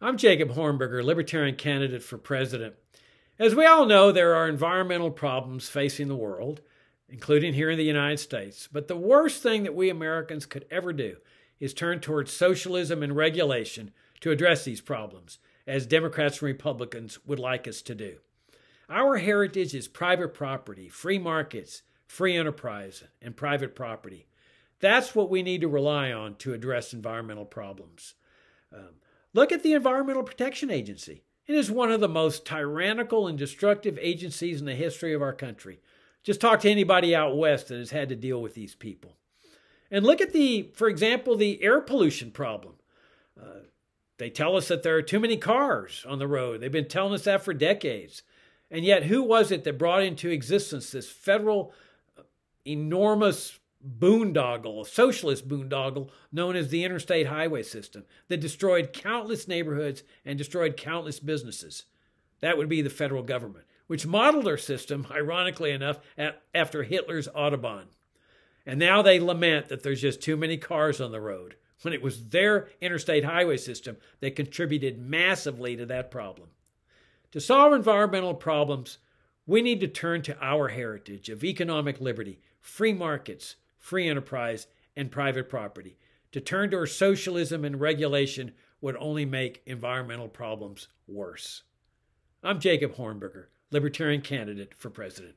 I'm Jacob Hornberger, Libertarian candidate for president. As we all know, there are environmental problems facing the world, including here in the United States. But the worst thing that we Americans could ever do is turn towards socialism and regulation to address these problems, as Democrats and Republicans would like us to do. Our heritage is private property, free markets, free enterprise, and private property. That's what we need to rely on to address environmental problems. Um, Look at the Environmental Protection Agency. It is one of the most tyrannical and destructive agencies in the history of our country. Just talk to anybody out west that has had to deal with these people. And look at the, for example, the air pollution problem. Uh, they tell us that there are too many cars on the road. They've been telling us that for decades. And yet, who was it that brought into existence this federal, uh, enormous boondoggle, a socialist boondoggle known as the interstate highway system that destroyed countless neighborhoods and destroyed countless businesses. That would be the federal government, which modeled their system, ironically enough, at, after Hitler's Autobahn. And now they lament that there's just too many cars on the road, when it was their interstate highway system that contributed massively to that problem. To solve environmental problems, we need to turn to our heritage of economic liberty, free markets, free enterprise, and private property. To turn towards socialism and regulation would only make environmental problems worse. I'm Jacob Hornberger, Libertarian candidate for president.